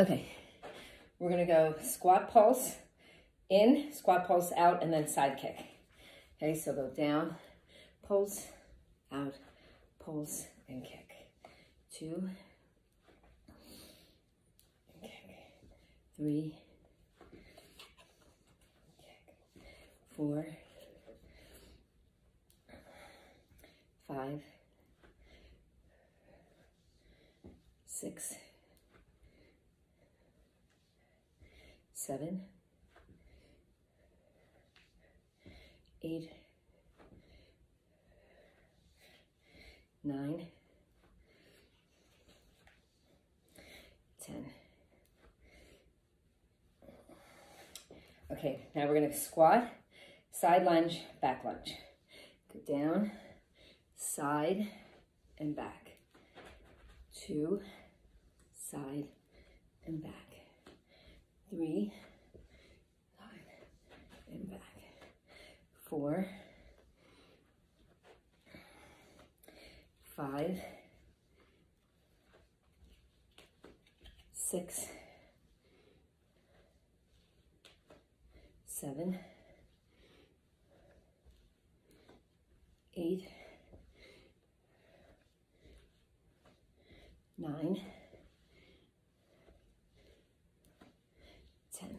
Okay, we're gonna go squat pulse in, squat pulse out, and then side kick. Okay, so go down, pulse, out, pulse, and kick. Two, kick. Three, kick. Four, five, six, seven, eight, nine, ten. Okay, now we're gonna squat, side lunge, back lunge. Go down, side, and back. Two, side, and back. Three, side, and back. Four, five, six, seven, eight, nine, ten.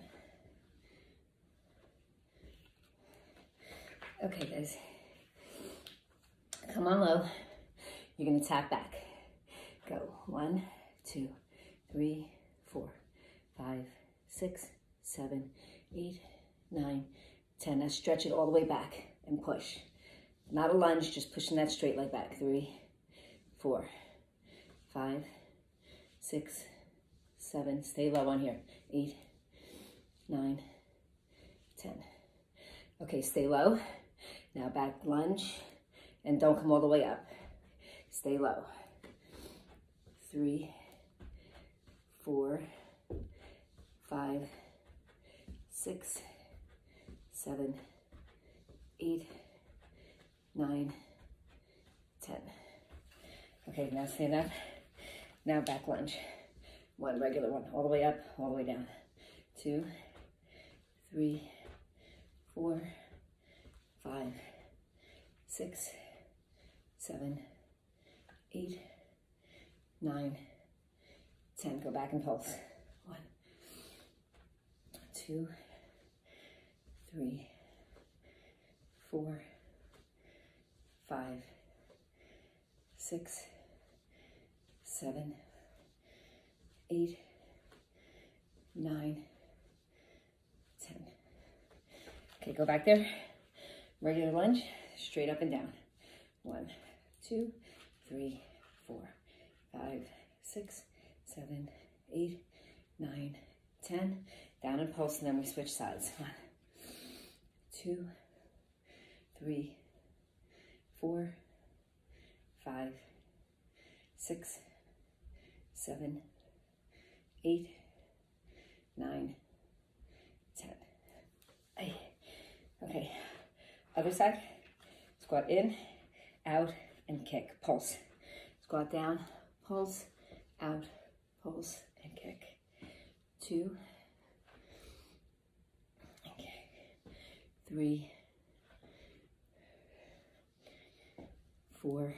Okay, guys. Come on low. You're gonna tap back. Go. One, two, three, four, five, six, seven, eight, nine, ten. Now stretch it all the way back and push. Not a lunge, just pushing that straight leg back. Three, four, five, six, seven. Stay low on here. Eight, nine, ten. Okay, stay low. Now back lunge and don't come all the way up. Stay low. Three, four, five, six, seven, eight, nine, ten. Okay, now stand up. Now back lunge. One regular one, all the way up, all the way down. Two, three, four, five, six, seven, eight, nine, ten. Go back and pulse. One, two, three, four, five, six, seven, eight, nine, ten. Okay, go back there. Regular lunge, straight up and down. One, two, three, four, five, six, seven, eight, nine, ten. Down and pulse, and then we switch sides. One, two, three, four, five, six, seven, eight, nine, ten. Ay. Okay, other side. Squat in, out, and kick. Pulse. Squat down, pulse, out, pulse, and kick. Two. Okay. Three. Four.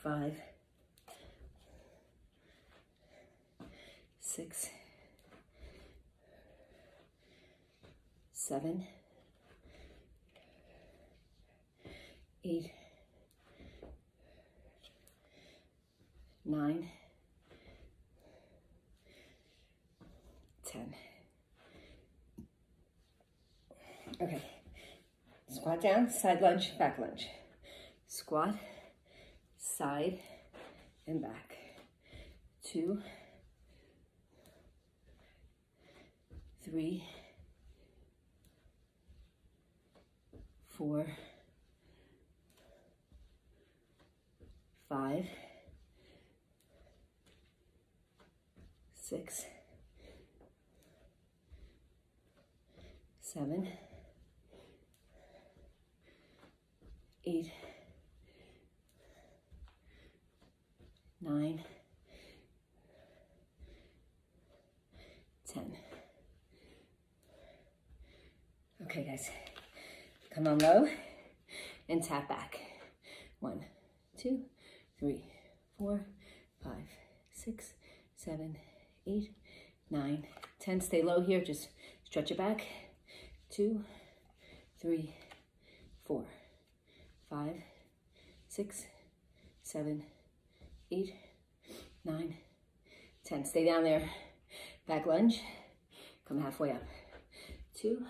Five. Six. Seven. Eight. Nine. Ten. Okay. Squat down, side lunge, back lunge. Squat, side, and back. Two, three, four, five, six, seven, eight, nine, ten. Okay, guys, come on low and tap back. One, two, three, four, five, six, seven, eight, nine, ten. Stay low here. Just stretch it back. Two, three, four, five, six, seven, eight, nine, ten. Stay down there. Back lunge. Come halfway up. Two,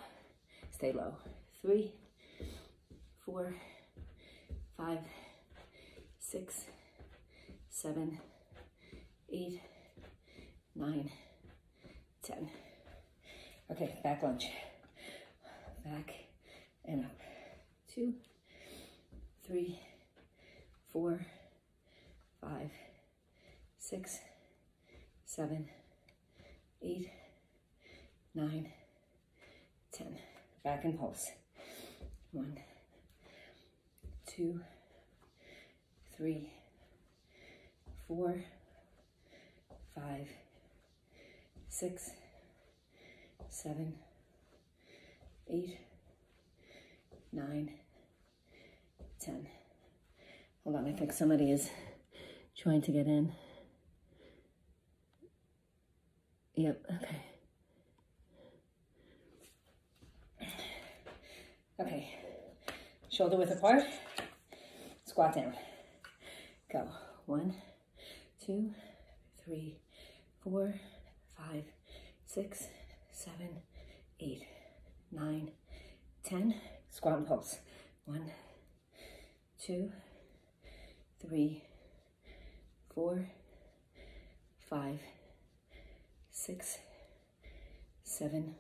stay low. Three, four, five, six, seven, eight, nine, ten. Okay, back lunge. Back and up. Two, three, four, five, six, seven, eight, nine, ten. Back and pulse. One, two, three, four, five, six, seven, eight, nine, ten. Hold on, I think somebody is trying to get in. Yep, okay. Okay, shoulder width apart, squat down. Go, one, two, three, four, five, six, seven, eight, nine, ten. Squat and pulse. One, two, three, four, five, six, seven,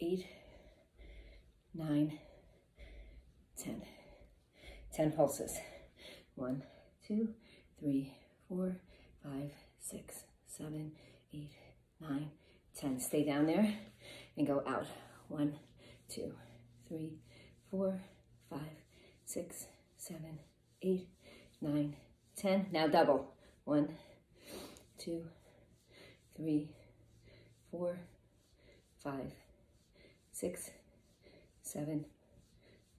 eight, nine, ten. Ten pulses. One, two, three, four, five, six, seven, eight, nine, ten. Stay down there and go out. One, two, three, four, five, six, seven, eight, nine, ten. Now double. One, two, three, four, five, six, seven,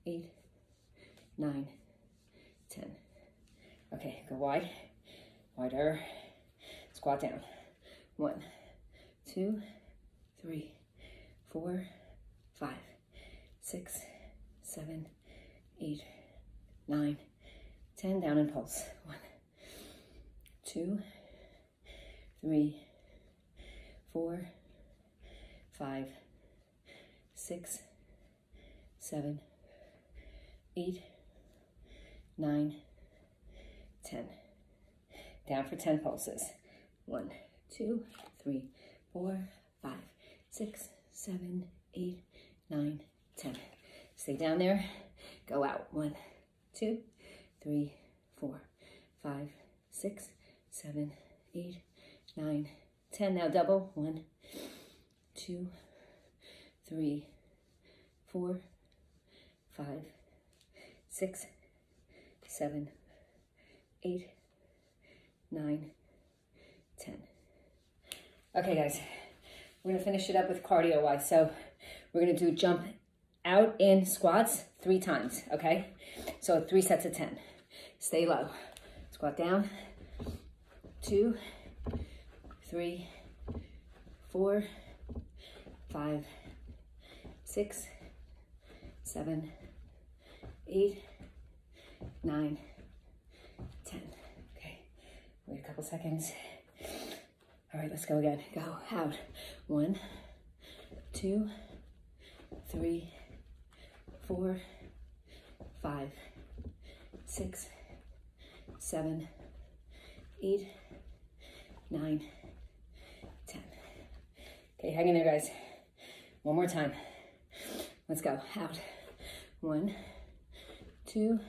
eight, nine, ten. Okay, go wide, wider. Squat down. One, two, three, four, five, six, seven, eight, nine, ten. Down and pulse. One, two, three, four, five, six, seven, eight, nine. Down for 10 pulses. One, two, three, four, five, six, seven, eight, nine, ten. Stay down there. Go out. One, two, three, four, five, six, seven, eight, nine, ten. Now double. One, two, three, four, five, six, seven, eight, nine, ten. Okay, guys, we're gonna finish it up with cardio wise. So we're gonna do jump out in squats three times, okay? So three sets of 10. Stay low. Squat down. Two, three, four, five, six, seven, eight, nine, wait a couple seconds. All right, let's go again. Go out. One, two, three, four, five, six, seven, eight, nine, ten. Okay, hang in there, guys. One more time. Let's go. Out. One, two,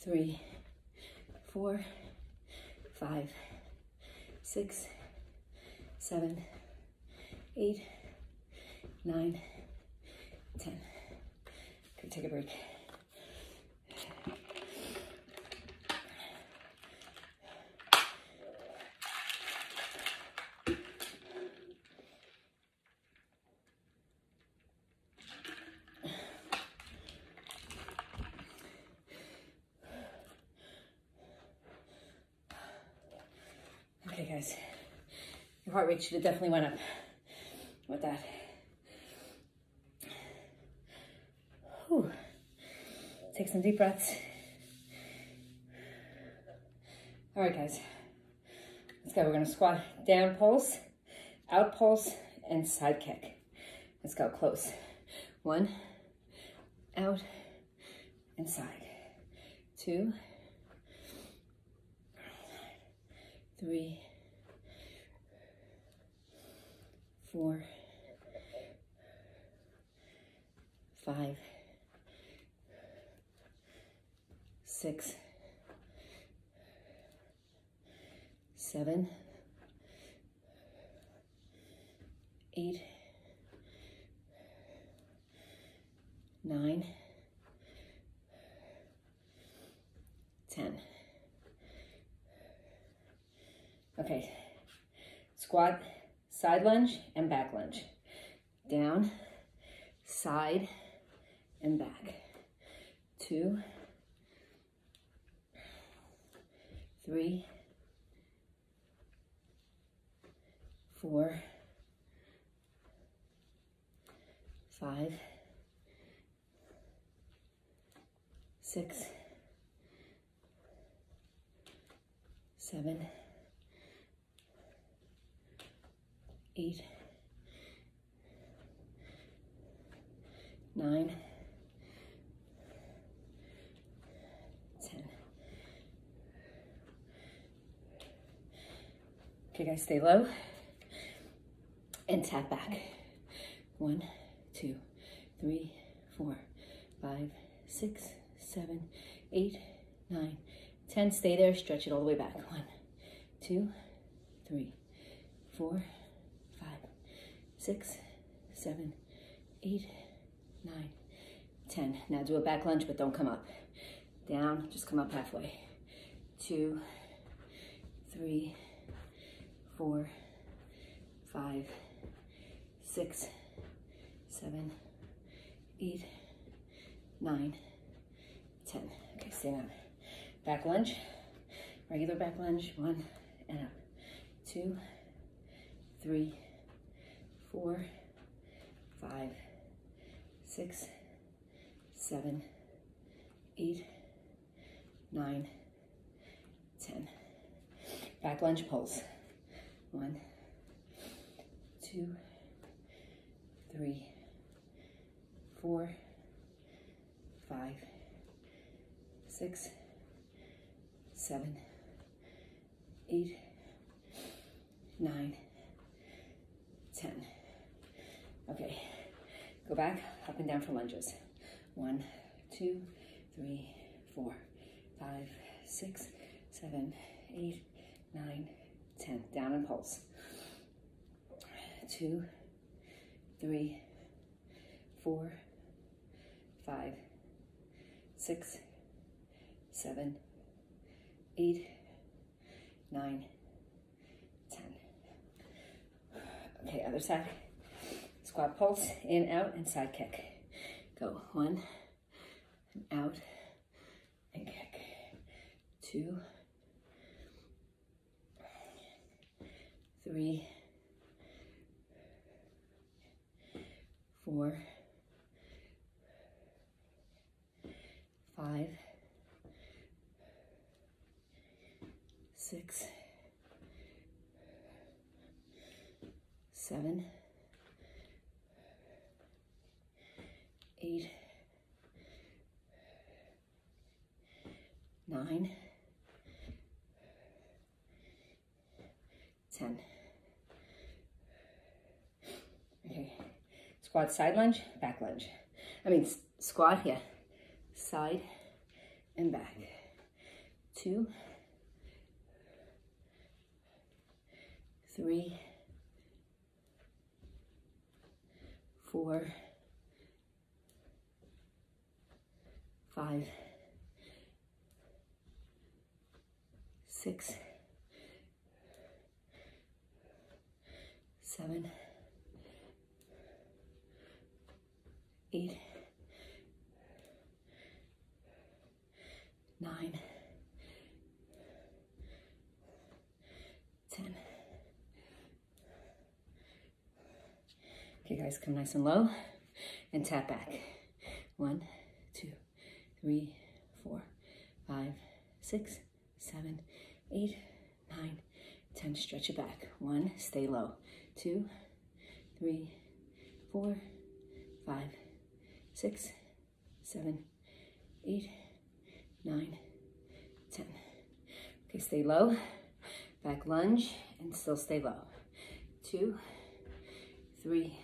three, four, five, six, seven, eight, nine, ten. Okay, take a break. Okay, guys. Your heart rate should have definitely went up with that. Whew. Take some deep breaths. All right, guys. Let's go. We're to squat down pulse, out pulse, and side kick. Let's go close. One, out, inside. Two, three, four, five, six, seven, eight, nine, ten. Okay, squat, side lunge and back lunge. Down, side, and back. Two, three, four, five, six, seven, eight, nine, ten. Okay, guys, stay low and tap back. One, two, three, four, five, six, seven, eight, nine, ten. Stay there, stretch it all the way back. One, two, three, four, six, seven, eight, nine, ten. Now do a back lunge, but don't come up. Down, just come up halfway. Two, three, four, five, six, seven, eight, nine, ten. Okay, stay down. Back lunge, regular back lunge, one and up. Two, three, four, five, six, seven, eight, nine, ten. Back lunge pulse. One, two, three, four, five, six, seven, eight, nine, ten. Okay, go back, up and down for lunges. One, two, three, four, five, six, seven, eight, nine, ten. Down and pulse. Two, three, four, five, six, seven, eight, nine, ten. Okay, other side. Squat pulse, in, out, and side kick. Go, one, and out, and kick. Two, three, four, five, six, seven, eight, nine, ten. Okay, squat side lunge, back lunge. I mean squat here, side and back. Two, three, four, five, six, seven, eight, nine, 10. Okay, guys, come nice and low and tap back. One, three, four, five, six, seven, eight, nine, ten. Stretch it back. One, stay low. Two, three, four, five, six, seven, eight, nine, ten. Okay, stay low. Back lunge and still stay low. Two, three,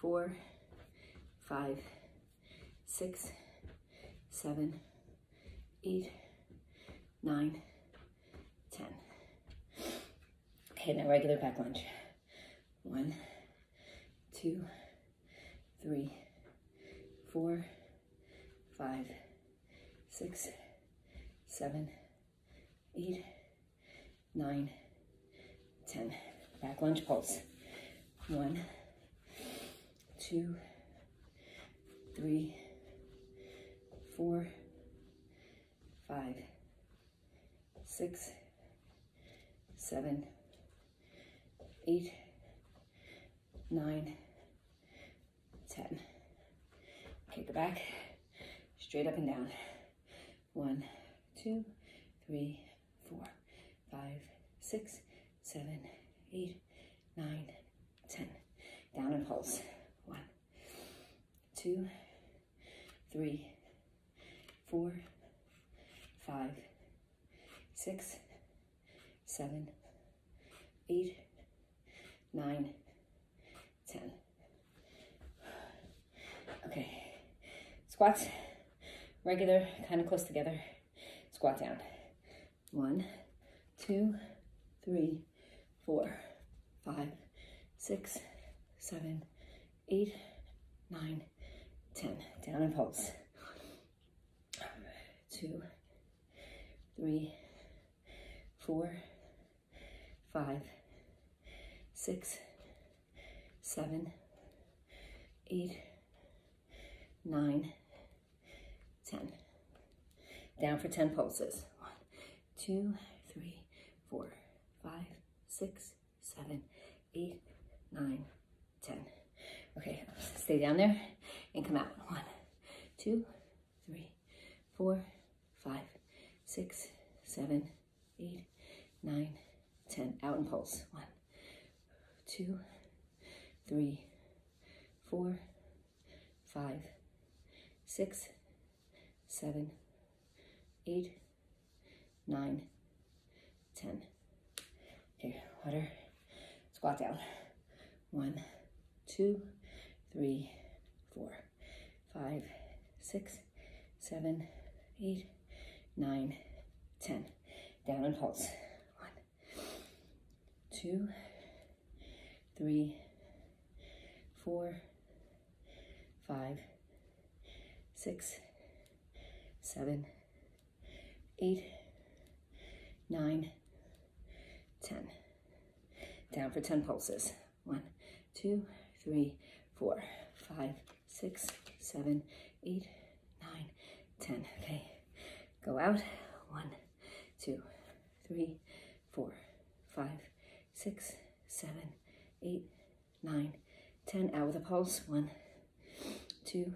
four, five, six, seven, eight, nine, ten. Okay, now regular back lunge. One, two, three, four, five, six, seven, eight, nine, ten. Back lunge pulse. One, two, three, four, five, six, seven, eight, nine, ten. Okay, go back, straight up and down. One, two, three, four, five, six, seven, eight, nine, ten. Down and pulse. One, two, three, four, five, six, seven, eight, nine, ten. Okay, squats, regular, kind of close together. Squat down. One, two, three, four, five, six, seven, eight, nine, ten. Down and pulse. Two, three, four, five, six, seven, eight, nine, ten. Down for 10 pulses. One, two, three, four, five, six, seven, eight, nine, ten. Okay, stay down there and come out. One, two, three, four, five, six, seven, eight, nine, ten. Out and pulse. One, two, three, four, five, six, seven, eight, nine, ten. Okay, water. Squat down. One, two, three, four, five, six, seven, eight, nine, ten. Down and pulse. One, two, three, four, five, six, seven, eight, nine, ten. Down for 10 pulses. One, two, three, four, five, six, seven, eight, nine, ten. Okay, go out. One, two, three, four, five, six, seven, eight, nine, ten. Out with a pulse. One, two,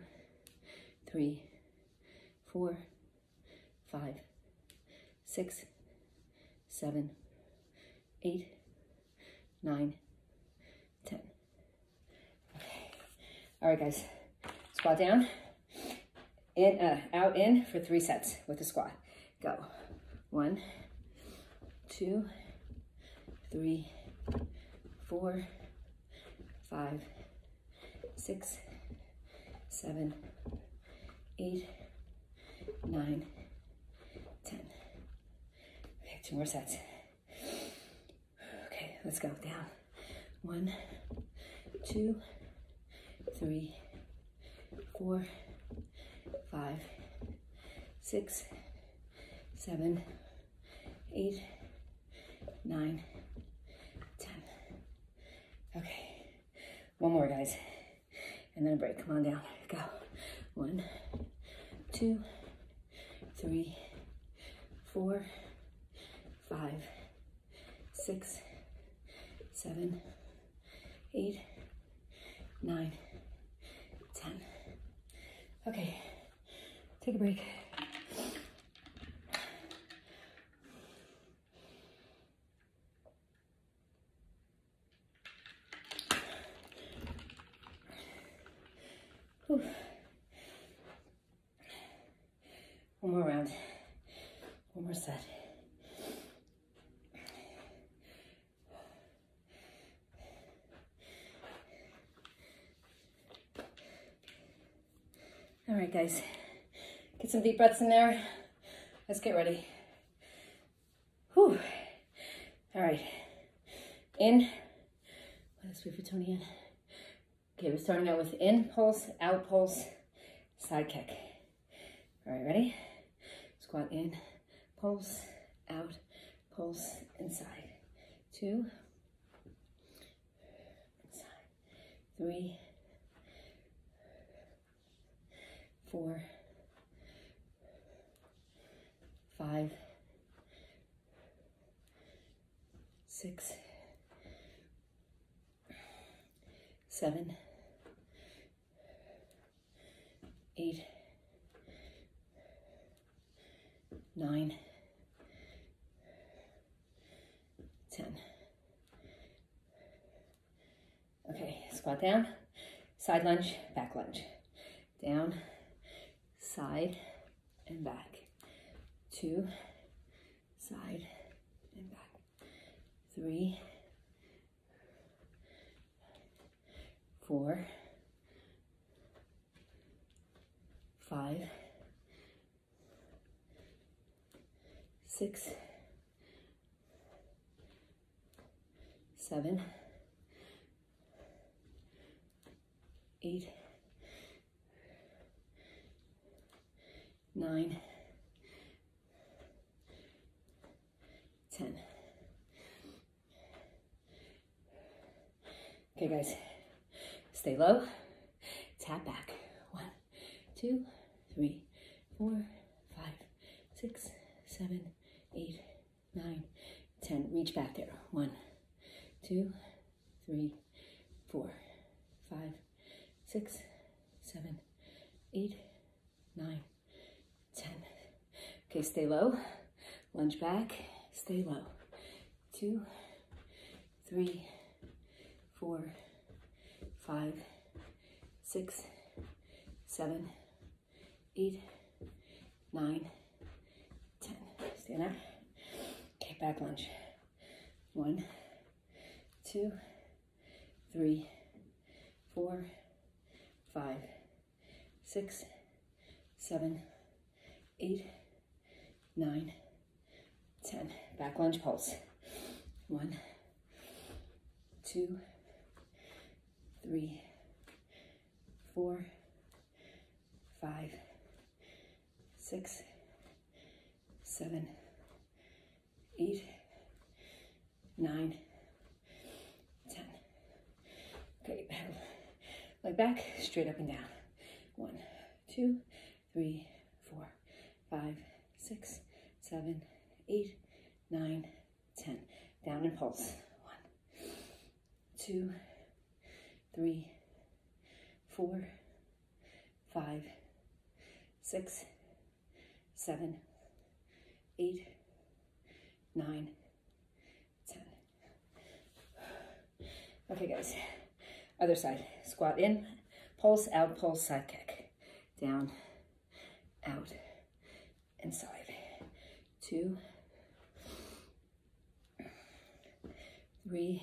three, four, five, six, seven, eight, nine, ten. Okay. All right, guys. Squat down. In, uh, out, in for three sets with the squat. Go. One, two, three, four, five, six, seven, eight, nine, ten. Okay, two more sets. Okay, let's go down. One, two, three, four, five, six, seven, eight, nine, ten. Okay, one more, guys, and then a break. Come on down. Go. One, two, three, four, five, six, seven, eight, nine, ten. Okay, take a break. Whew. One more round. One more set. All right, guys. Get some deep breaths in there. Let's get ready. Whew. All right. In. Let's wait for Tony in. Okay, we're starting out with in pulse, out pulse, side kick. All right, ready? Squat in, pulse, out, pulse, inside. Two, inside. Three, four, five, six, seven, eight, nine, ten. Okay, squat down, side lunge, back lunge. Down, side, and back. Two, side, and back. Three, four, five, six, seven, eight, nine, ten. Okay, guys, stay low, tap back. One, two, three, four, five, six, seven, eight, nine, ten. Reach back there. One, two, three, four, five, six, seven, eight, nine, ten. Okay, stay low. Lunge back. Stay low. Two, three, four, five, six, seven, eight, nine, ten. Stand up. Okay, back lunge. One, two, three, four, five, six, seven, eight, nine, ten. Back lunge pulse. One, two, three, four, five, six, seven, eight, nine, ten. Okay, leg back, straight up and down. One, two, three, four, five, six, seven, eight, nine, ten. Down and pulse. One, two, three, four, five, six, seven, eight, nine, ten. Okay, guys. Other side. Squat in, pulse, out, pulse, side kick. Down, out, and inside. Two, three,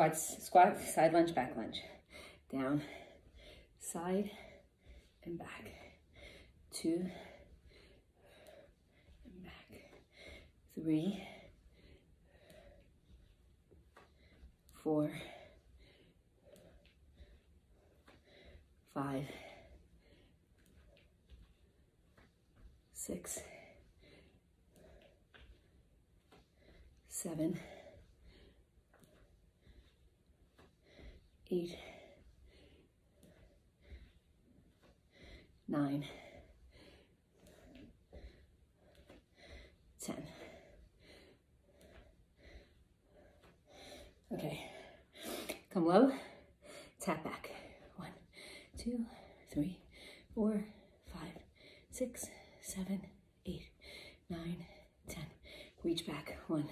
Squat, squat, side lunge, back lunge. Down, side, and back. Two, and back. three, four, five, six, seven, eight, nine, ten. Okay, come low, tap back. One, two, three, four, five, six, seven, eight, nine, ten. Reach back. One,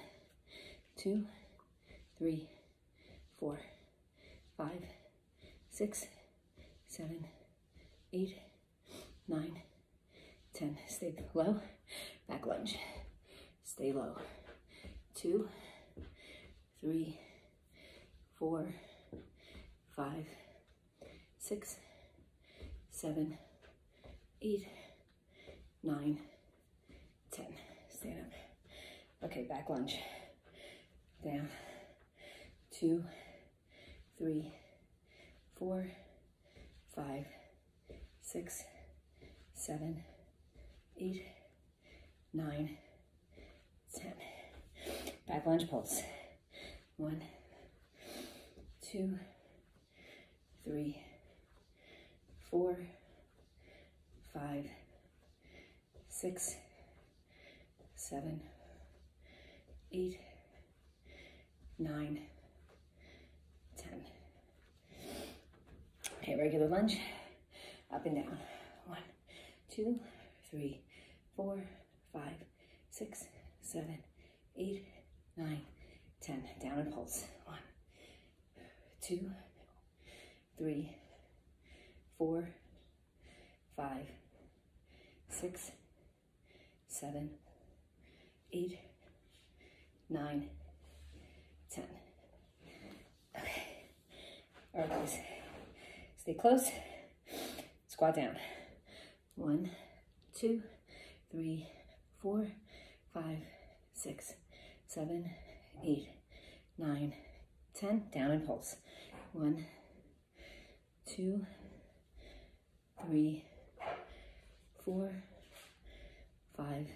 two, three, four, five, six, seven, eight, nine, ten. Stay low. Back lunge. Stay low. Two, three, four, five, six, seven, eight, nine, ten. Stand up. Okay, back lunge. Down. Two, three, four, five, six, seven, eight, nine, ten. Back lunge pulse. One, two, three, four, five, six, seven, eight, nine, ten. Okay, regular lunge, up and down. One, two, three, four, five, six, seven, eight, nine, ten. Down and pulse. One, two, three, four, five, six, seven, eight, nine, ten. Okay. Right, guys. Stay close. Squat down. One, two, three, four, five, six, seven, eight, nine, ten. Down and pulse. One, two, three, four, five,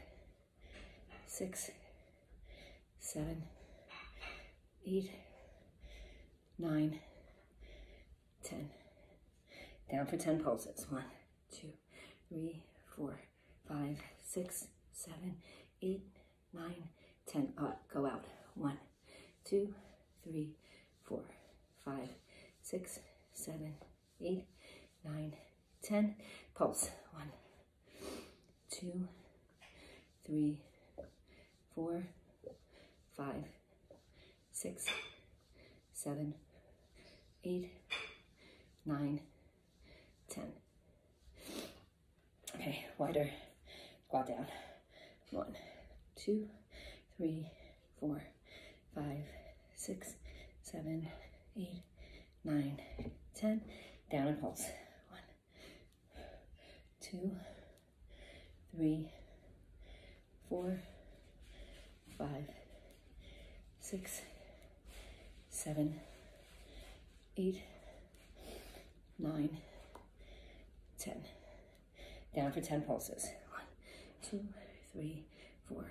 six, seven, eight, nine, ten. Down for 10 pulses. One, two, three, four, five, six, seven, eight, nine, ten. Up, go out. One, two, three, four, five, six, seven, eight, nine, ten. Pulse. One, two, three, four, five, six, seven, eight, nine, ten. Okay, wider. Squat down. One, two, three, four, five, six, seven, eight, nine, ten. Down and pulse. One, two, three, four, five, six, seven, eight, nine, ten. Down for 10 pulses. One, two, three, four,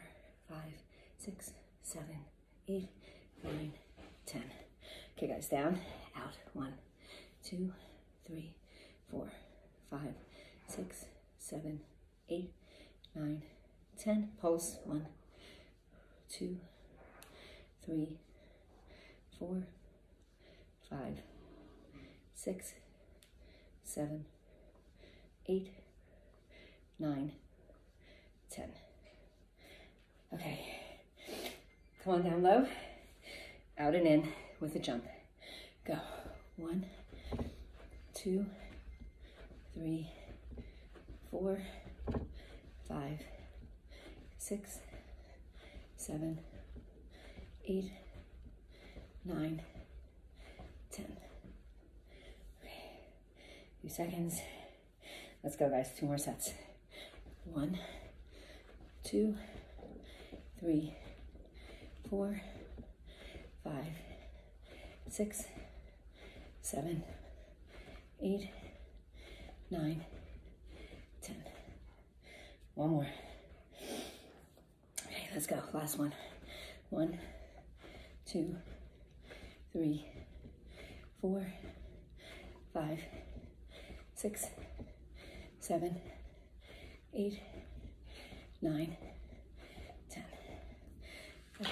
five, six, seven, eight, nine, ten. Okay, guys, down, out. One, two, three, four, five, six, seven, eight, nine, ten. Pulse. One, two, three, four, five, six, seven, eight, nine, ten. Okay, come on down low, out and in with a jump. Go. One, two, three, four, five, six, seven, eight, nine, ten. Okay. Few seconds. Let's go, guys. Two more sets. One, two, three, four, five, six, seven, eight, nine, ten. One more. Okay, let's go. Last one. One, two, three, four, five, six, seven, eight, nine, ten. Okay.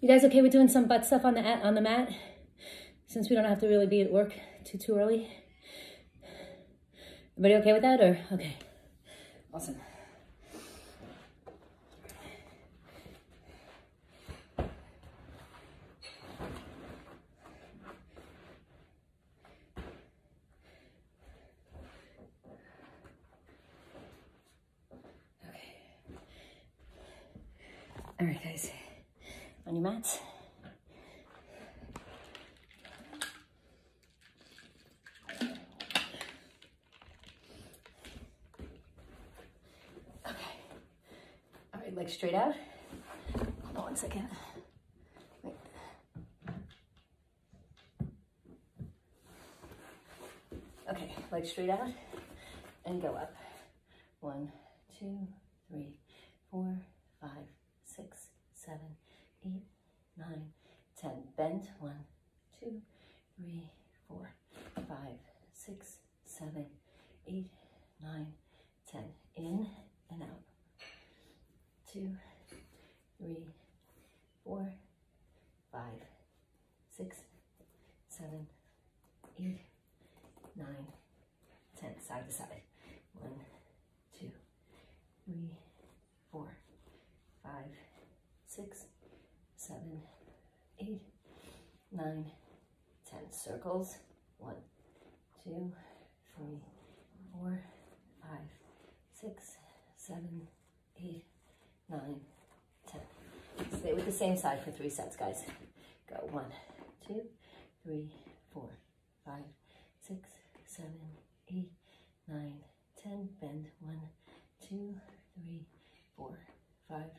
You guys okay with doing some butt stuff on the on the mat? Since we don't have to really be at work too too early. Everybody okay with that or okay? Awesome. Okay. All right, guys. On your mats. Okay. All right, legs straight out. Hold on one second. Wait. Okay, legs straight out and go up. One, two, three, four, five, six, seven, eight, nine, ten. Bend. One, two, three, four, five, six, seven, eight, nine, ten. In and out. Two, three, four, five, six, seven, eight, nine, ten. Side to side. One, two, three, four, five, six, seven, eight, nine, ten. Circles. One, two, three, four, five, six, seven, eight, nine, ten. Stay with the same side for three sets, guys. Go. One, two, three, four, five, six, seven, eight, nine, ten. Bend. One, two, three, four, five,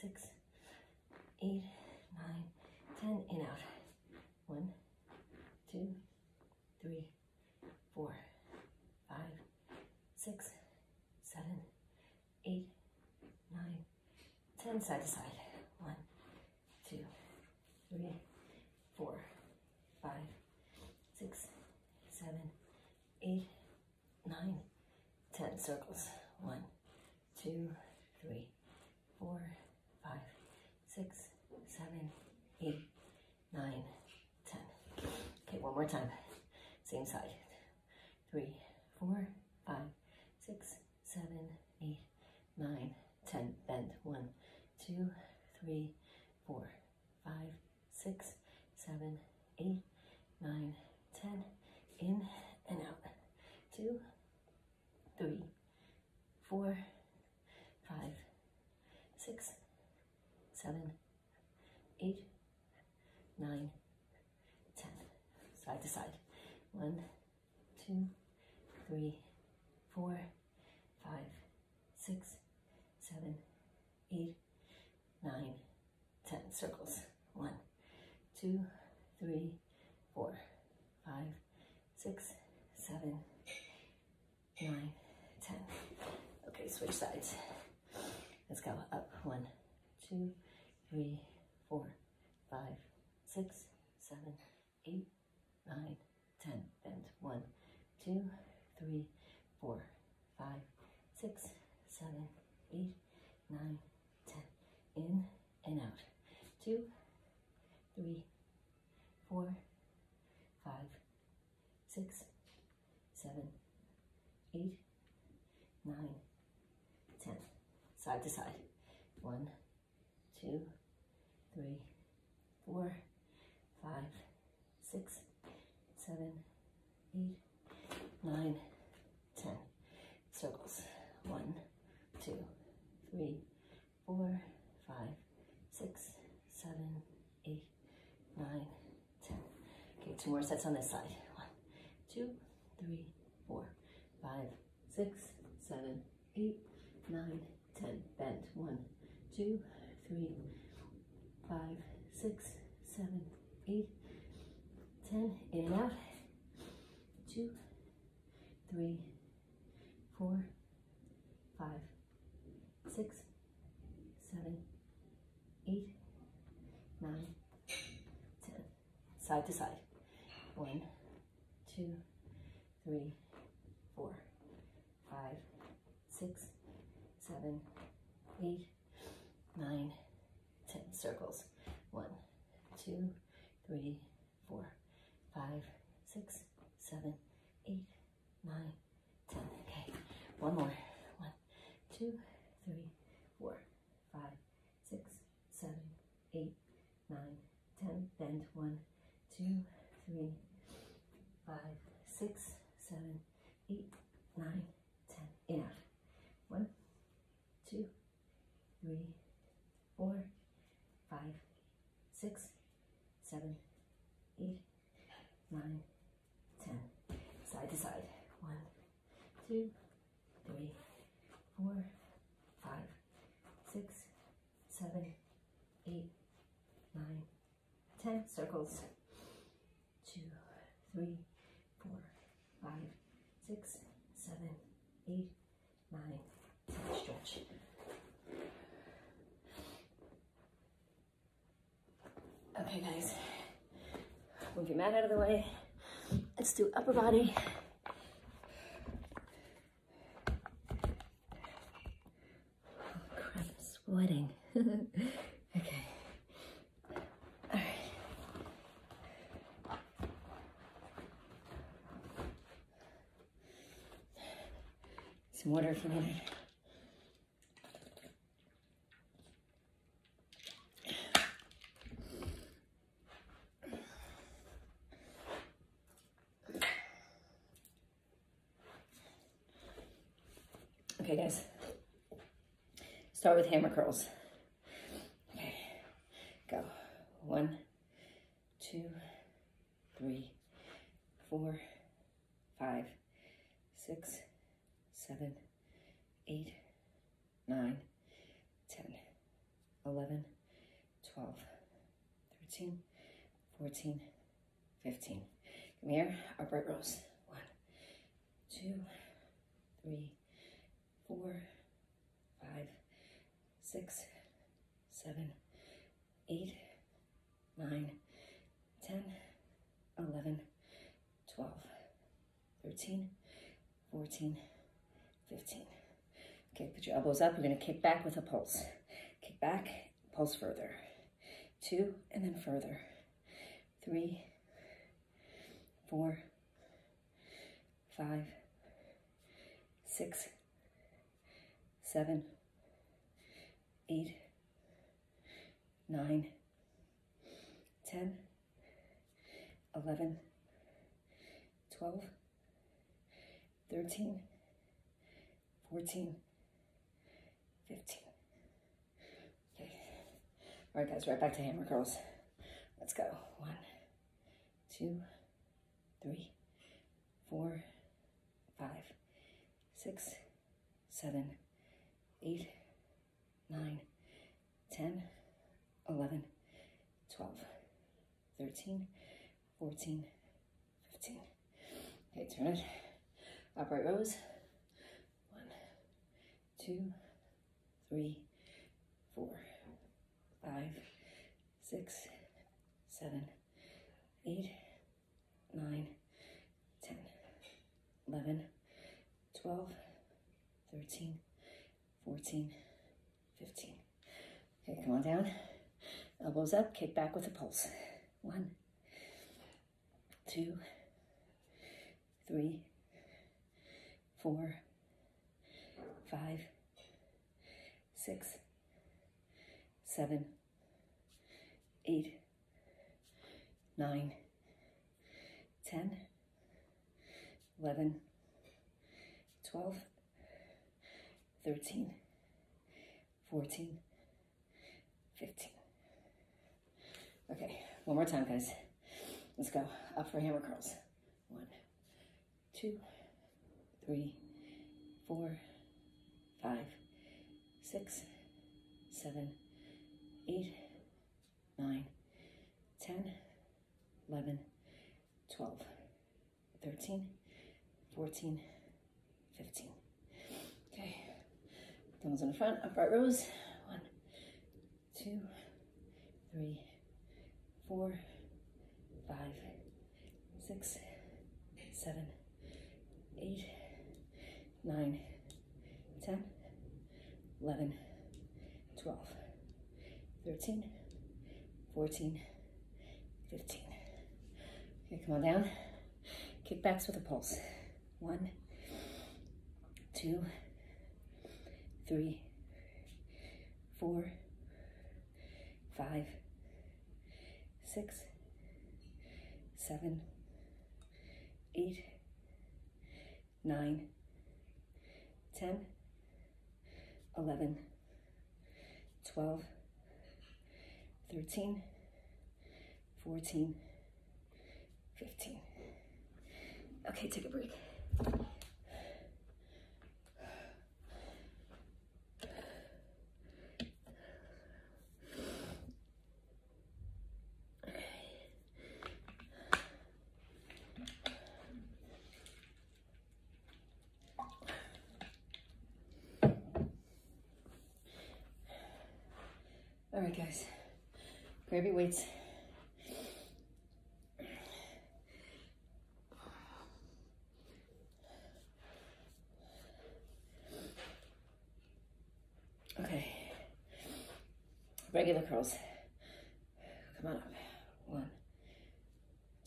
six, eight, nine, ten. In out. One, two, three, four, five, six, seven, eight, nine, ten. Side to side. One, two, three, four, five, six, seven, eight, nine, ten. Circles. One, two, three, four, five, six, seven, eight, nine, ten. Okay, one more time. Same side. Three, four, five, six, seven, eight, nine, ten. Bend. One, two, three, four, five, six, seven, eight, nine, ten. In and out. Two, three, four, five, six, seven, eight, nine, ten. Side to side. One, two, three, four, five, six, seven, eight, nine, ten. Circles. One, two, three, four, five, six, seven, nine, ten. Okay, switch sides. Let's go up. One, two, three, four, five, six, seven, eight, nine, ten. Bend. One, two, three, four, five, six, seven, eight, nine, ten. In and out. Two, three, four, five, six, seven, eight, nine, ten. Side to side. One, two, three, four, five, six, seven, eight, nine, ten. Circles. One, two, three, four, five, six, seven, eight, nine, ten. Okay, Two more sets on this side. One, two, three, four, five, six, seven, eight, nine, ten. Bend. One, two, three, five, six, seven, eight, ten. In and out. Two, three, four, five, six, seven, eight, nine, ten. Side to side. One, two, three, four, five, six, seven, eight, nine, ten. Circles. One, two, three, four, five, six, seven, eight, nine, ten. Okay. One more. One, two, three, four, five, six, seven, eight, nine, ten. Bend. One, two, three, five, six, seven, eight, nine, ten. In out. One, two, three, four, five, six, seven, eight, nine, ten. Side to side. One, two, three, four, five, six, seven, eight, nine, ten. Circles. Two, three, four, five, six, seven, eight, nine, ten. Stretch. Okay, guys. Move your mat out of the way. Let's do upper body. Oh, crap, I'm sweating. okay. All right. Some water if you need it. Okay, guys. Start with hammer curls. 14, 15. Okay, put your elbows up. You're gonna kick back with a pulse. Kick back, pulse further. Two, and then further. Three, four, five, six, seven, eight, nine, 10, 11, 12, thirteen, fourteen, fifteen. Okay. All right, guys, right back to hammer curls. Let's go. One, two, three, four, five, six, seven, eight, nine, ten, eleven, twelve, thirteen, fourteen, fifteen. Okay, turn it. Upright rows. One, two, three, four, five, six, seven, eight, nine, ten, eleven, twelve, thirteen, fourteen, fifteen. Okay, come on down. Elbows up, kick back with a pulse. One, two, three, four, five, six, seven, eight, nine, ten, eleven, twelve, thirteen, fourteen, fifteen. Okay, one more time, guys. Let's go. Up for hammer curls. One, two, three, four, five, six, seven, eight, nine, ten, eleven, twelve, thirteen, fourteen, fifteen. Okay. Thumbs in the front, upright rows. One, two, three, four, five, six, seven, eight, nine, ten, eleven, twelve, thirteen, fourteen, fifteen. Okay, come on down. Kickbacks with a pulse. One, two, three, four, five, six, seven, eight, nine, ten, eleven, twelve, thirteen, fourteen, fifteen. Okay, take a break. All right, guys. Your weights. Okay. Regular curls. Come on up. One,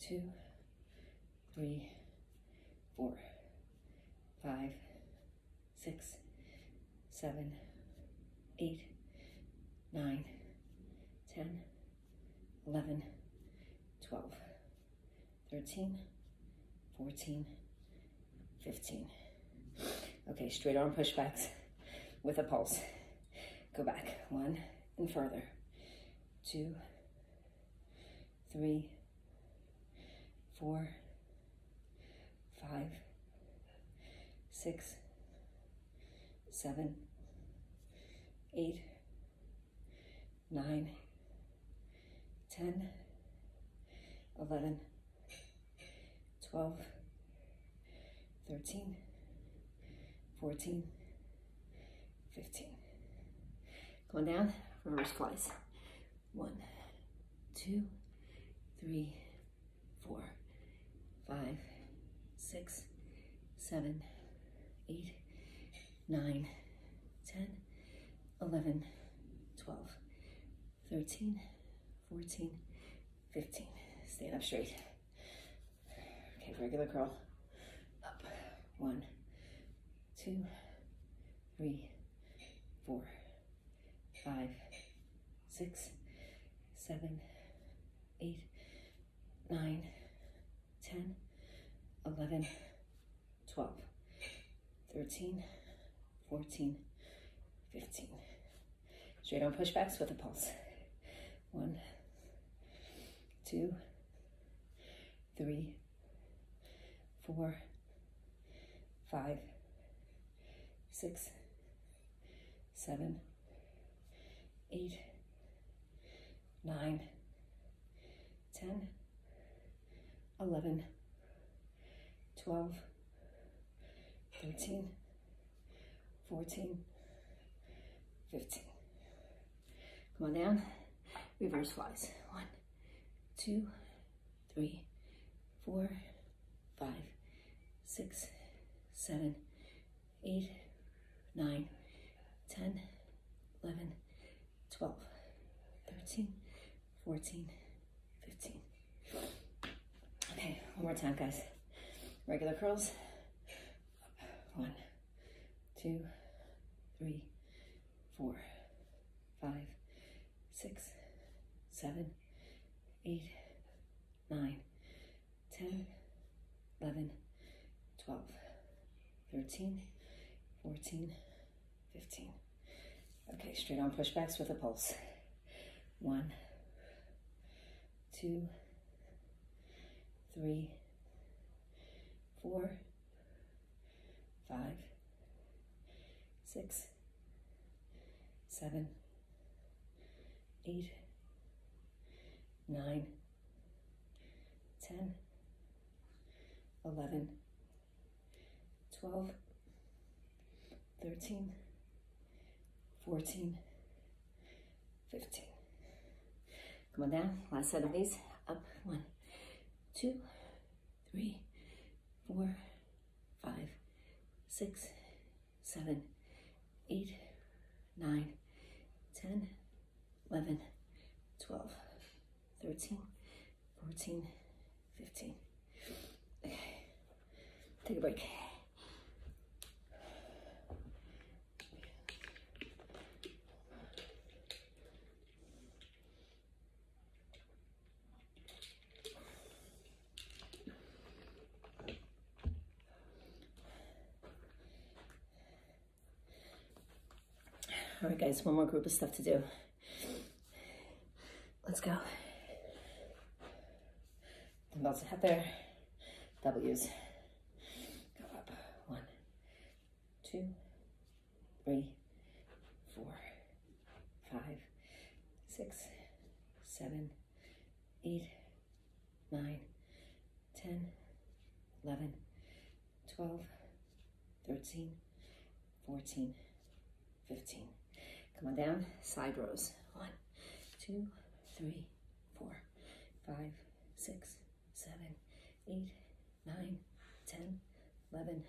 two, three, four, five, six, seven, eight, nine, 10, 11, 12, 13, 14, 15. Okay, straight arm pushbacks with a pulse. Go back, one and further. Two, three, four, five, six, seven, eight, nine, 10, 11, 12, 13, 14, 15. Come on down, reverse flies. One, two, three, four, five, six, seven, eight, nine, 10, 11, 12, 13, 14, 15. Stand up straight. Okay, regular curl. Up. One, two, three, four, five, six, seven, eight, nine, 10, 11, 12, 13, 14, 15. Straight on pushbacks with a pulse. One, two, three, four, five, six, seven, eight, nine, ten, eleven, twelve, thirteen, fourteen, fifteen. Come on down. Reverse flies. One, two, three, four, five, six, seven, eight, nine, ten, eleven, twelve, thirteen, fourteen, fifteen. Okay, one more time, guys. Regular curls. One, two, three, four, five, six, seven, eight, nine, 10, 11, 12, 13, 14, 15. Okay, straight on pushbacks with a pulse. One, two, three, four, five, six, seven, eight, nine, ten, eleven, twelve, thirteen, fourteen, fifteen. Come on down. Last set of these. Up. One, two, three, four, five, six, seven, eight, nine, ten, eleven, twelve, thirteen, fourteen, fifteen. Okay. Take a break. All right, guys, one more group of stuff to do. Let's go. Dumbbells head there. W's. Go up. One, two, three, four, five, six, seven, eight, nine, ten, eleven, twelve, thirteen, fourteen, fifteen. Come on down, side rows. One, two, three, four, five, six, seven, eight, nine, ten, eleven,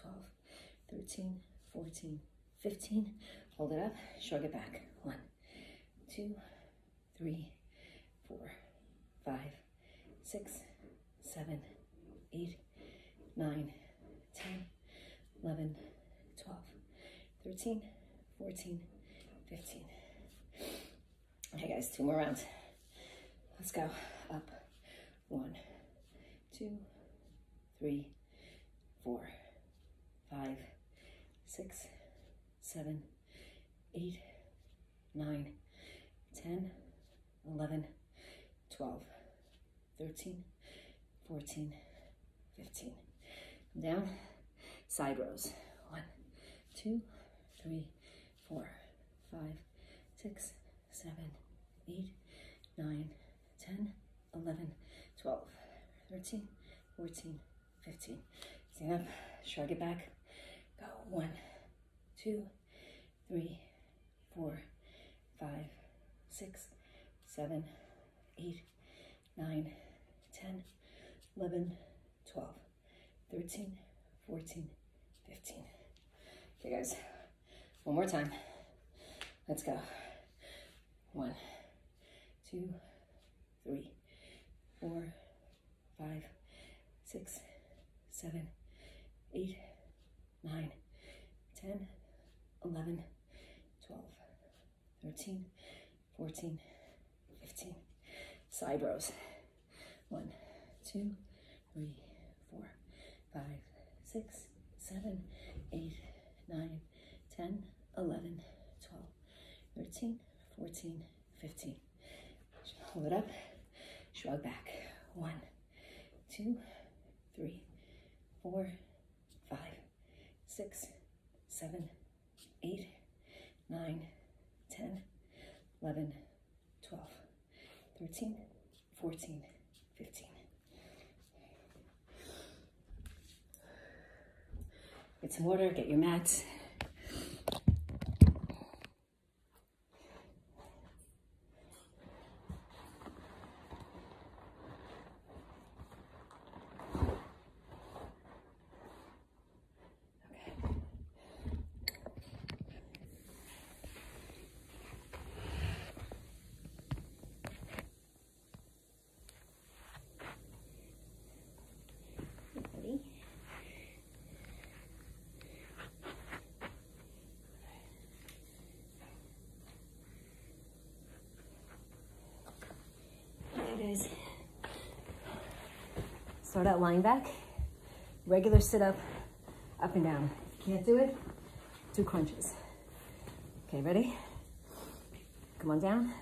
twelve, thirteen, fourteen, fifteen. Hold it up, shrug it back. One, two, three, four, five, six, seven, eight, nine, ten, eleven, twelve, thirteen, fourteen. 15. Okay, guys, two more rounds. Let's go. Up. One, two, three, four, five, six, seven, eight, nine, ten, eleven, twelve, thirteen, fourteen, fifteen. Down. Side rows. One, two, three, four five, six, seven, eight, nine, ten, eleven, twelve, thirteen, fourteen, fifteen. Stand up, shrug it back. Go. One, two, three, four, five, six, seven, eight, nine, ten, eleven, twelve, thirteen, fourteen, fifteen. Okay, guys. One more time. Let's go. One, two, three, four, five, six, seven, eight, nine, ten, eleven, twelve, thirteen, fourteen, fifteen. Side rows. One, two, three, four, five, six, seven, eight, nine, ten, eleven, twelve. 13, 14, 15. Hold it up, shrug back. One, two, three, four, five, six, seven, eight, nine, 10, 11, 12, 13, 14, 15. Get some water, get your mats. Ready? There it is. Out lying back. Regular sit up, up and down. If you can't do it, two crunches. Okay, ready? Come on down.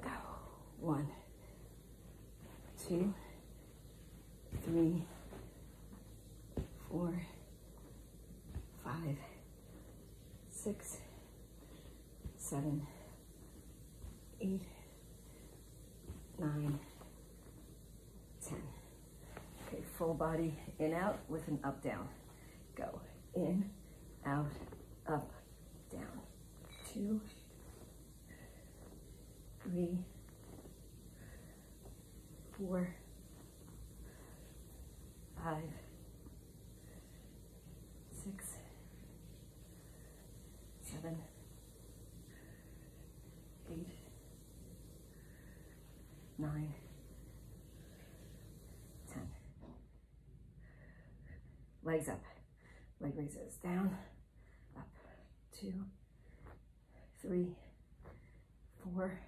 Go. One, two, three, four, five, six, seven, eight, nine, ten. Okay, full body in, out with an up, down. Go in, out, up, down. Two, three, four, five, six, seven, eight, nine, ten. Legs up. Leg raises. Down, up, two, three, four,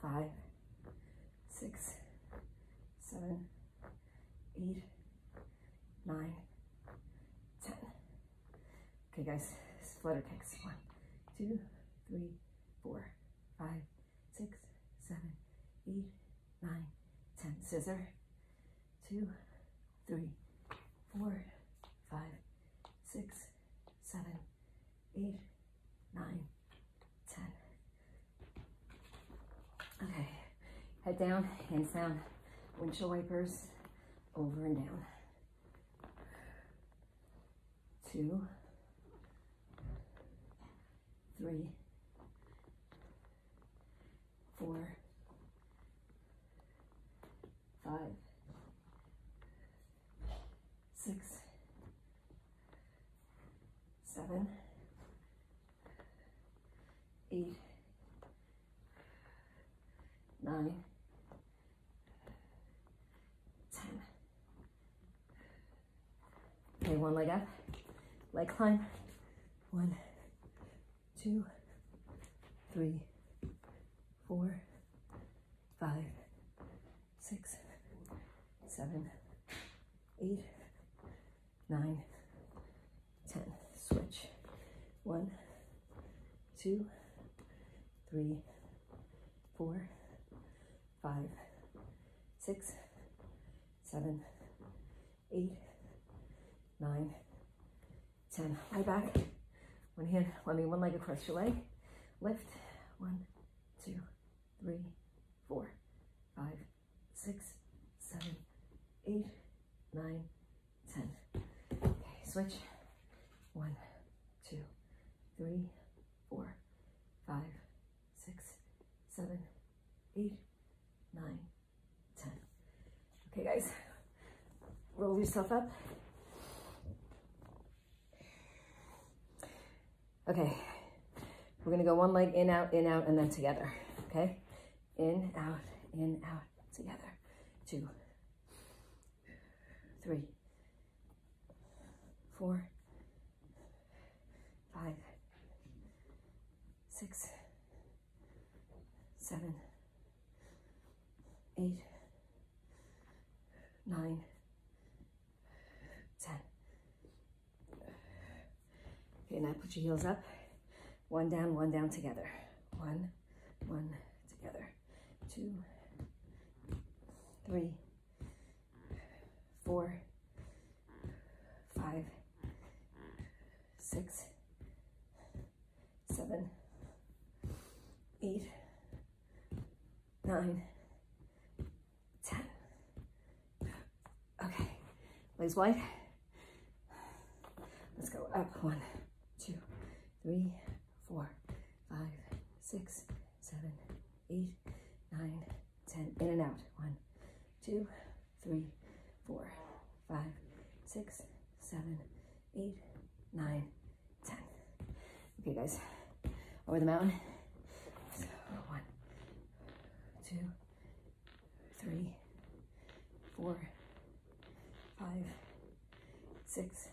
five, six, seven, eight, nine, ten. Okay, guys, flutter kicks. One, two, three, four, five, six, seven, eight, nine, ten. Scissor. Two, three, four, five, six, seven, eight, nine, ten. Okay, head down, hands down, windshield wipers, over and down. Two, three, four, five, six, seven, eight, nine, ten. Okay, one leg up, leg climb. One, two, three, four, five, six, seven, eight, nine, ten. Switch. One, two, three, four, five, six, seven, eight, nine, ten. Lie back. One hand, I mean one leg across your leg. Lift. One, two, three, four, five, six, seven, eight, nine, switch. One, two, three, four, five, six, seven, eight, nine, ten. Okay, guys, roll yourself up. Okay, we're gonna go one leg in, out, in, out, and then together. Okay, in, out, in, out, together. Two, three, four, five, six, seven, eight, nine, ten. Okay, now put your heels up. One down, one down together. One, one together. Two, three, four, five, six, seven, eight, nine, ten. Okay, legs wide. Let's go up. One, two, three, four, five, six, seven, eight, nine, ten. In and out. One, two, three, four, five, six, seven, eight, nine. Okay, guys. Over the mountain. So, one, two, three, four, five, six,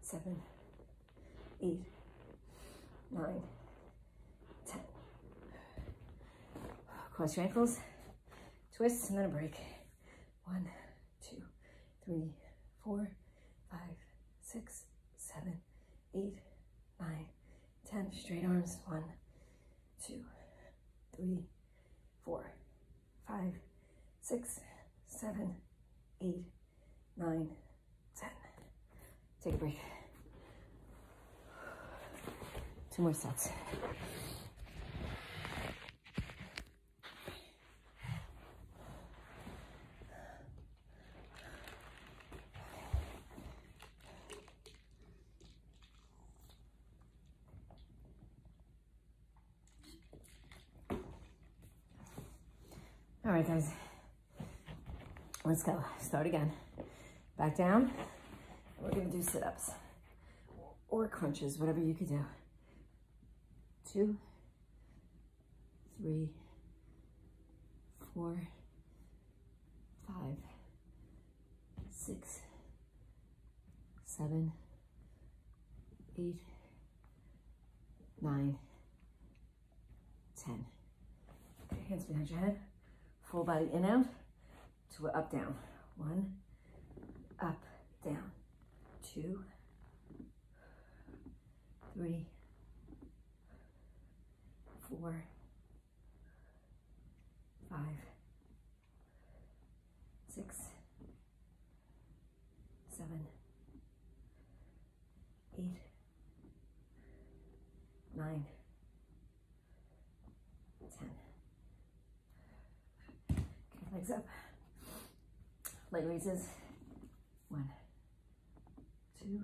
seven, eight, nine, ten. Cross your ankles, twist, and then a break. One, two, three, four, five, six, seven, eight, nine, ten. Straight arms. One, two, three, four, five, six, seven, eight, nine, ten. Take a break. Two more sets. All right, guys. Let's go. Start again. Back down. We're gonna do sit-ups or crunches, whatever you could do. Two, three, four, five, six, seven, eight, nine, ten. Hands behind your head. Body in out to up down. One, up, down. Two, three, four, five, six, seven, eight, nine, ten. Okay, legs up. Leg raises. One, two,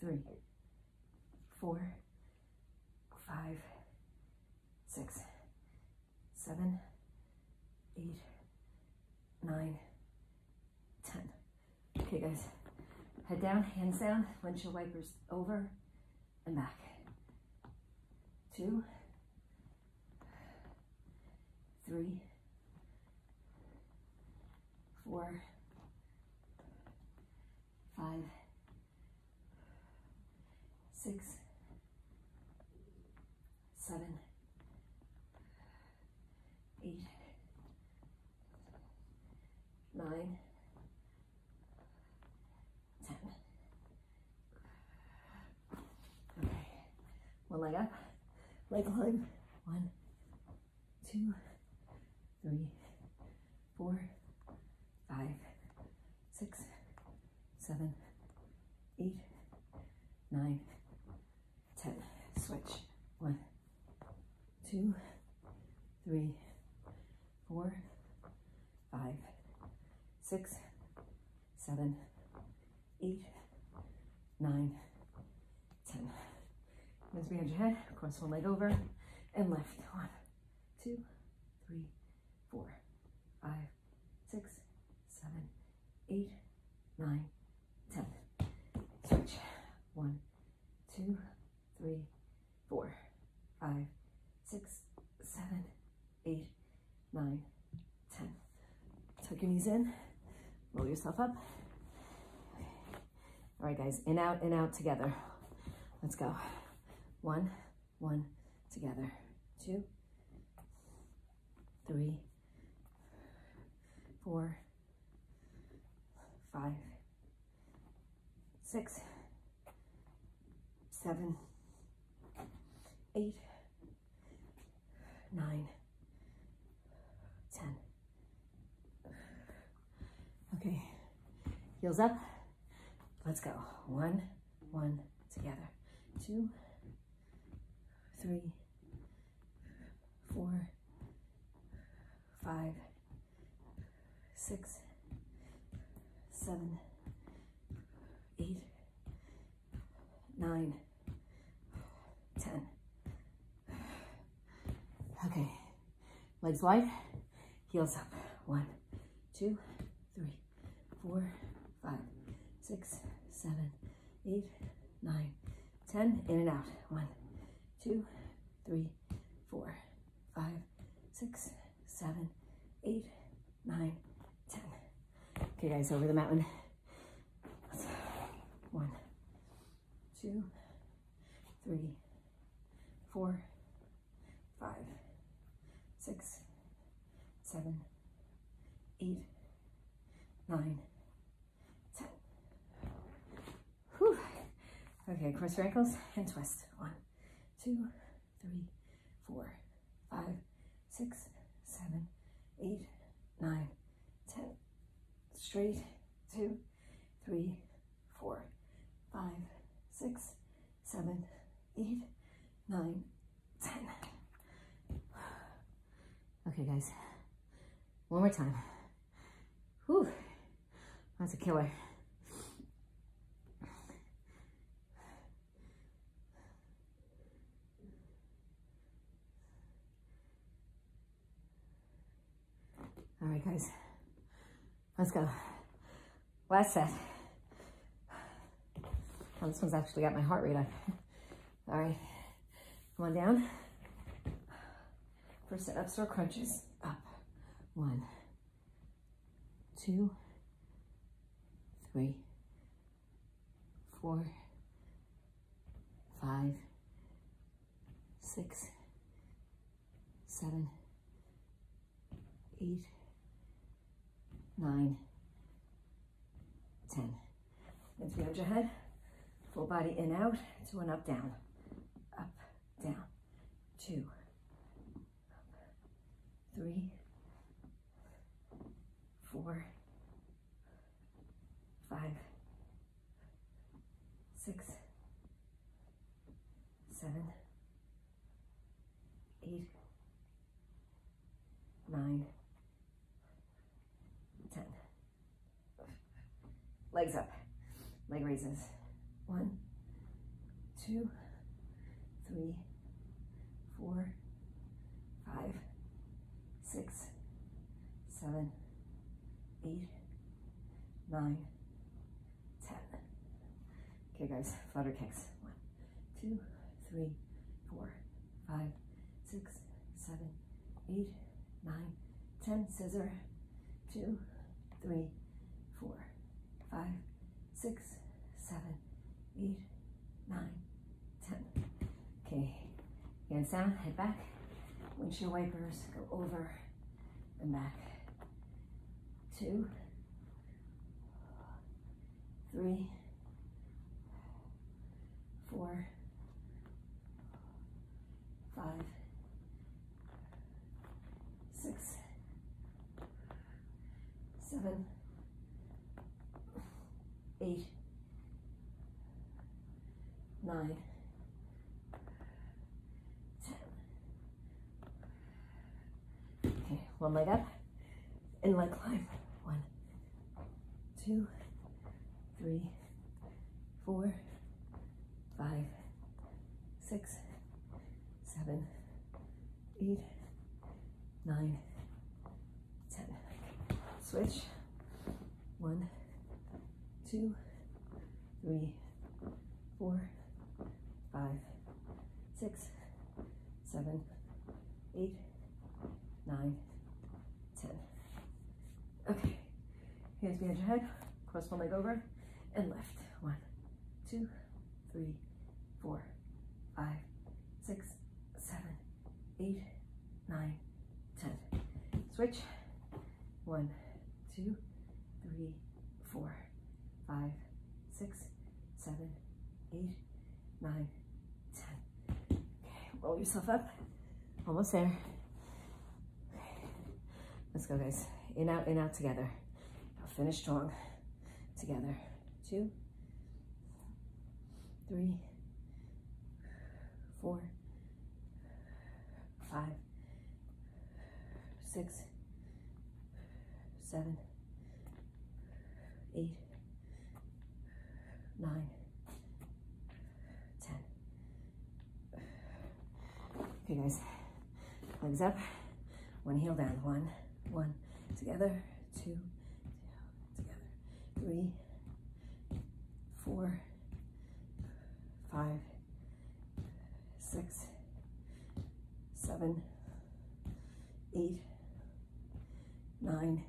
three, four, five, six, seven, eight, nine, ten. Okay, guys. Head down, hands down, windshield wipers over and back. Two, three, four, five, six, seven, eight, nine, ten. Okay, one leg up, leg climb. One, two, three, four, five, six, seven, eight, nine, ten. Switch. One, two, three, four, five, six, seven, eight, nine, ten. Hands behind your head, cross one leg over, and lift. One, two, three, four, five, six, seven, eight, nine, ten. Switch. One, two, three, four, five, six, seven, eight, nine, ten. Tuck your knees in, roll yourself up. All right, guys, in, out, in, out together. Let's go. One, one, together. Two, three, four, five, six, seven, eight, nine, ten. Okay, heels up. Let's go. One, one, together. Two, three, four, five, six, seven, eight, nine, ten. Okay, legs wide, heels up. One, two, four, five, six, seven, eight, nine, ten. In and out. One, two, three, four, five, six, seven, eight, nine, ten. Okay, guys, over the mountain. One, two, three, four, five, six, seven, eight, nine, ten. Whew. Okay, cross your ankles and twist. One, two, three, four, five, six, seven, eight, nine, ten. straight, two, three, four, five, six, seven, eight, nine, ten. Okay, guys, one more time. Whew, that's a killer. All right, guys, let's go. Last set. Oh, this one's actually got my heart rate up. All right, come on down. First set, up, store crunches. Up, one, two, three, four, five, six, seven, eight, nine, ten. Hands behind your head. Full body in, out, to an up, down. Up, down. Two. Three. Four. Five. Six. Seven. Eight. Nine. Ten. Legs up. Leg raises. One, two, three, four, five, six, seven, eight, nine, ten. Okay, guys, flutter kicks. One, two, three, four, five, six, seven, eight, nine, ten. Scissor. Two, three, four, five, six, seven, eight, nine, ten. Okay, hands down, head back. Windshield wipers go over and back. Two, three, four, five, six, seven, eight, nine, ten. Okay, one leg up and leg climb. One, two, three, four, five, six, seven, eight, nine, ten. Switch. One, two, three, four, five, six, seven, eight, nine, ten. Okay, hands behind your head, cross one leg over, and lift. One, two, three, four, five, six, seven, eight, nine, ten. Switch. One, two, five, six, seven, eight, nine, ten. Okay, roll yourself up. Almost there. Let's go, guys. In, out, in, out together. Now finish strong. Together. Two, three, four, five, six, seven, eight, nine, ten. Okay, guys. Legs up. One heel down. One, one. Together. Two. Together. Three. Four. Five. Six. Seven. Eight. Nine.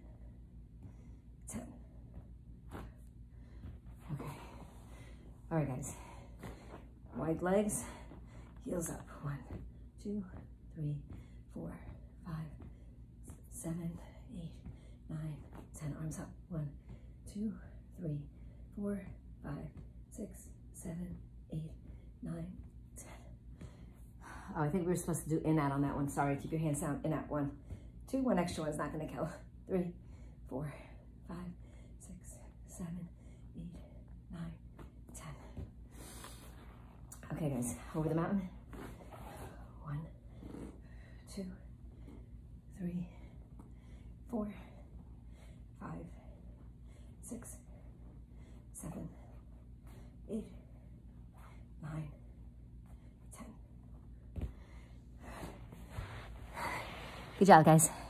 Ten. Okay. All right, guys. Wide legs, heels up. One, two, three, four, five, seven, eight, nine, ten. Arms up. One, two, three, four, five, six, seven, eight, nine, ten. Oh, I think we were supposed to do in out on that one. Sorry, keep your hands down. In out. One, two, one extra one's not gonna kill. Three, four, five, seven, eight, nine, ten. Okay, guys, over the mountain. One, two, three, four, five, six, seven, eight, nine, ten. Good job, guys.